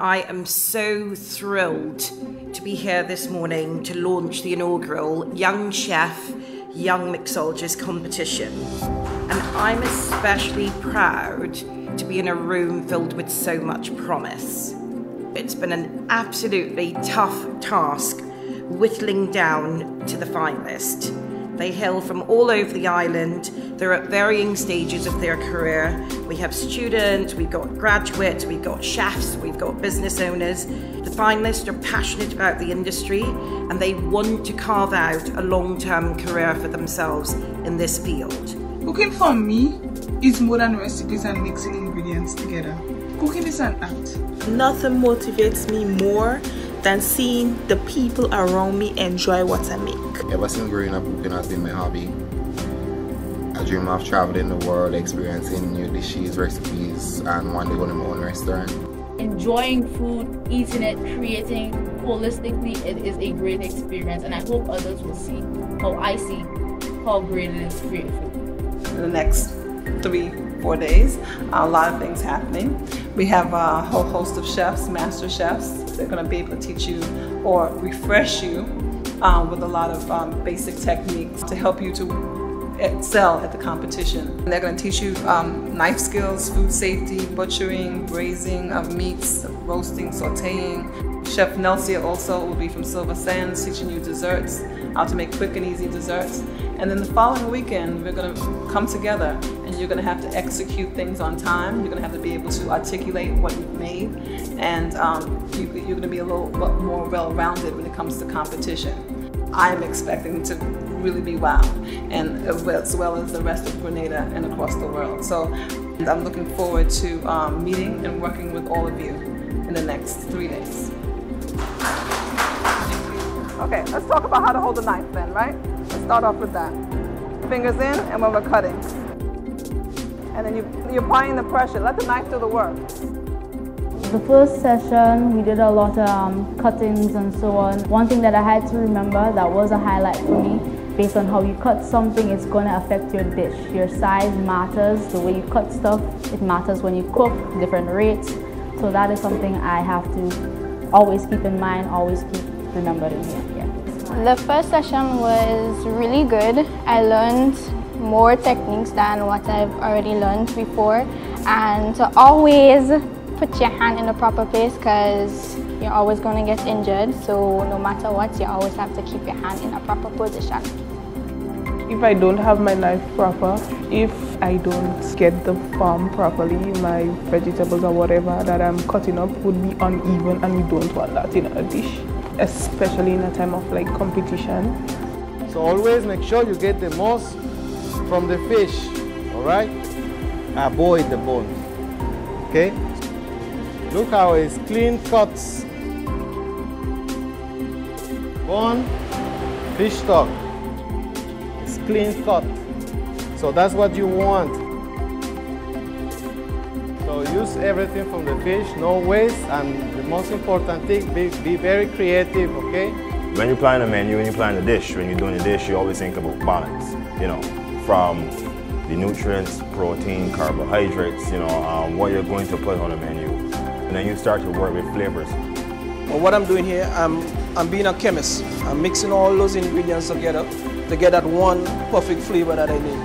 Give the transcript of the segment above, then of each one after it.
I am so thrilled to be here this morning to launch the inaugural Young Chef, Young Mixologist competition. And I'm especially proud to be in a room filled with so much promise. It's been an absolutely tough task whittling down to the finalist. They hail from all over the island. They're at varying stages of their career. We have students, we've got graduates, we've got chefs, we've got business owners. The finalists are passionate about the industry and they want to carve out a long term career for themselves in this field. Cooking for me is more than recipes and mixing ingredients together. Cooking is an act. Nothing motivates me more than seeing the people around me enjoy what I make. Ever since growing up, cooking has been my hobby. I dream of traveling the world, experiencing new dishes, recipes, and one day owning my own restaurant. Enjoying food, eating it, creating holistically, it is a great experience, and I hope others will see how I see how great it is to create food. In the next three, four days, a lot of things happening. We have a whole host of chefs, master chefs. They're going to be able to teach you or refresh you um, with a lot of um, basic techniques to help you to excel at the competition. And they're going to teach you um, knife skills, food safety, butchering, braising of meats, roasting, sauteing. Chef Nelsia also will be from Silver Sands teaching you desserts, how to make quick and easy desserts. And then the following weekend, we're going to come together and you're going to have to execute things on time. You're going to have to be able to articulate what you've made. And um, you, going to be a little more well-rounded when it comes to competition. I'm expecting to really be wow, and as well as the rest of Grenada and across the world. So I'm looking forward to um, meeting and working with all of you in the next three days. Okay, let's talk about how to hold a knife then, right? Let's start off with that. Fingers in and when we're cutting. And then you, you're applying the pressure. Let the knife do the work. The first session, we did a lot of um, cuttings and so on. One thing that I had to remember that was a highlight for me, based on how you cut something, it's going to affect your dish. Your size matters, the way you cut stuff, it matters when you cook, different rates. So that is something I have to always keep in mind, always keep the number in here. Yeah. The first session was really good. I learned more techniques than what I've already learned before and to always put your hand in the proper place because you're always going to get injured so no matter what you always have to keep your hand in a proper position. If I don't have my knife proper, if I don't get the form properly, my vegetables or whatever that I'm cutting up would be uneven and we don't want that in a dish especially in a time of like competition. So always make sure you get the most from the fish, all right? Avoid the bones, okay? Look how it's clean cuts. Bone, fish stock. It's clean cut. So that's what you want. So use everything from the fish, no waste, and the most important thing, be, be very creative, okay? When you plan a menu, when you plan a dish, when you're doing a dish, you always think about balance, you know, from the nutrients, protein, carbohydrates, you know, um, what you're going to put on a menu. And then you start to work with flavors. Well, what I'm doing here, I'm, I'm being a chemist. I'm mixing all those ingredients together to get that one perfect flavor that I need.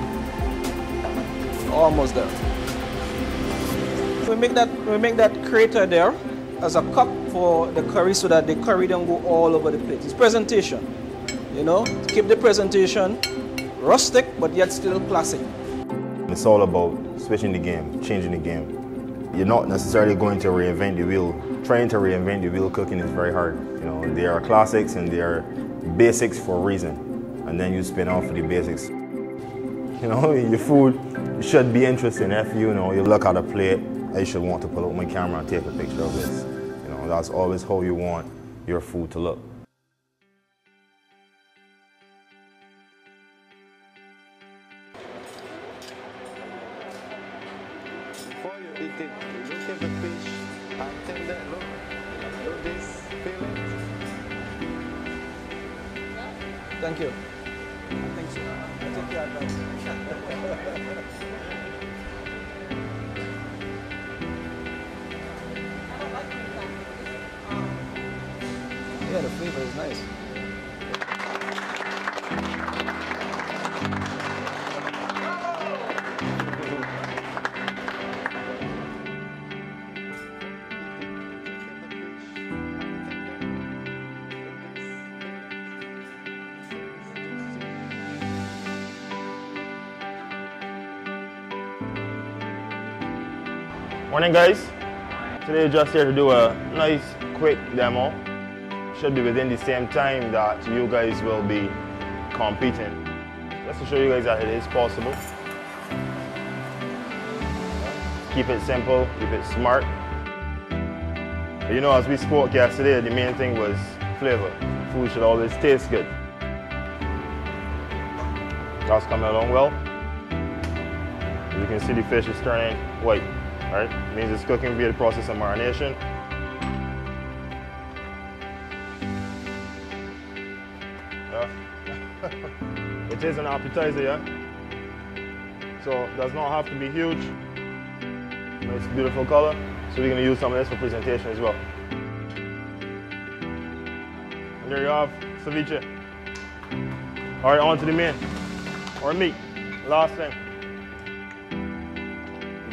Almost there. We make that we make that crater there as a cup for the curry so that the curry don't go all over the plate. It's presentation. You know, keep the presentation rustic but yet still classic. It's all about switching the game, changing the game. You're not necessarily going to reinvent the wheel. Trying to reinvent the wheel cooking is very hard. You know, there are classics and there are basics for a reason. And then you spin off the basics. You know, your food should be interesting. Eh, if you, you know, you look at a plate I should want to pull out my camera and take a picture of this. You know, that's always how you want your food to look. Before you Yeah, the flavor is nice. Morning guys. Today just here to do a nice quick demo. Should be within the same time that you guys will be competing. Just to show you guys that it is possible. Keep it simple, keep it smart. You know, as we spoke yesterday, the main thing was flavor. Food should always taste good. That's coming along well. As you can see, the fish is turning white. Right? Means it's cooking via the process of marination. Yeah. it is an appetizer, yeah? So does not have to be huge. Nice beautiful color. So we're gonna use some of this for presentation as well. And there you have ceviche. All right, on to the main, or meat. Last thing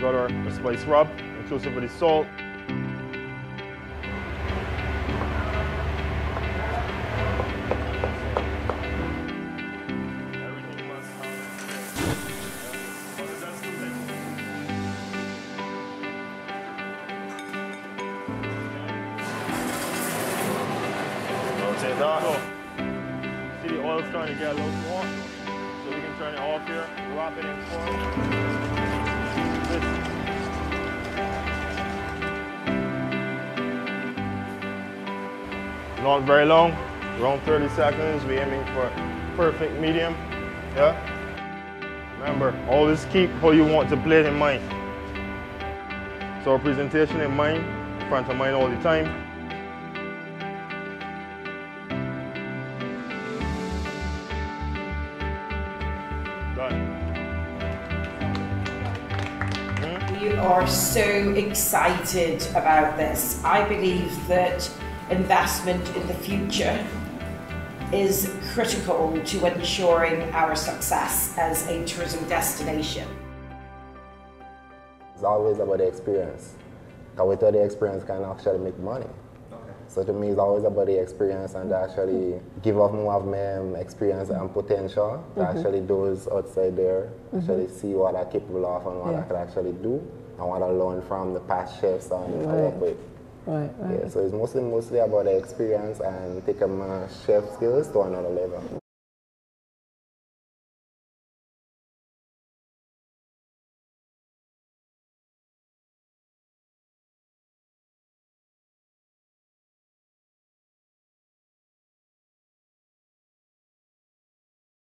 got our, our spice rub, inclusive of the salt. Rotate that. See the oil starting to get a little more, so we can turn it off here, wrap it in foil. Not very long, around 30 seconds. We're aiming for perfect medium. Yeah. Remember, always keep how you want to play in mind. So presentation in mind, front of mind all the time. Are so excited about this. I believe that investment in the future is critical to ensuring our success as a tourism destination. It's always about the experience. Because without the experience, can actually make money. So to me, it's always about the experience and actually give off more of my um, experience and potential to Mhm. actually those outside there Mhm. actually see what I'm capable of and what I Yeah. can actually do and what I learn from the past chefs and I work with. Right, right. Yeah, so it's mostly mostly about the experience and taking my chef skills to another level.